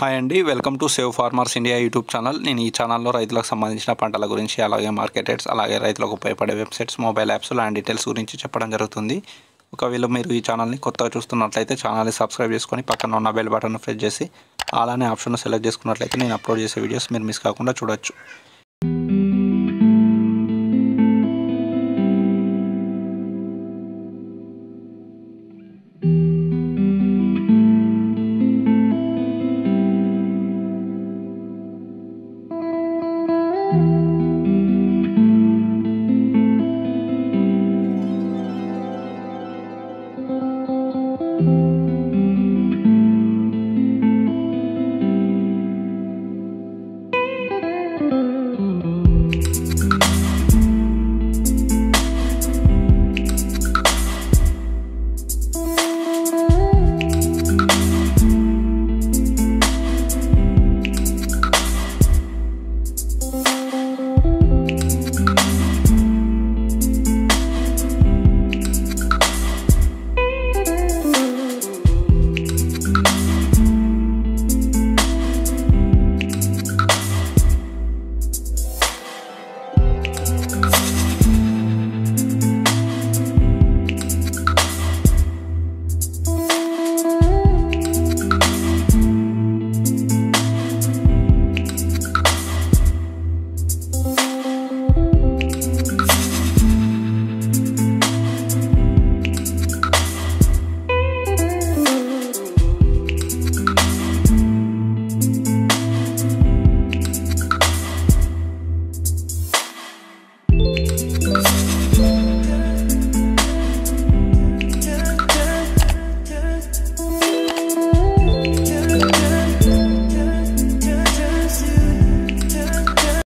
Hi అండి welcome to save farmers India YouTube channel. నేను ఈ ఛానల్లో రైతులకు సంబంధించిన పంటల గురించి అలాగే మార్కెట్ రేట్స్ అలాగే రైతులకు ఉపయోగపడే websites mobile apps land details గురించి చెప్పడం జరుగుతుంది. ఒకవేళ మీరు ఈ ఛానల్ని కొత్తగా చూస్తున్నట్లయితే ఛానల్ని సబ్స్క్రైబ్ చేసుకొని పక్కన ఉన్న బెల్ బటన్ ప్రెస్ చేసి అలానే ఆప్షన్ సెలెక్ట్ చేసుకున్నట్లయితే నేను అప్లోడ్ చేసే వీడియోస్ మీరు మిస్ కాకుండా చూడొచ్చు.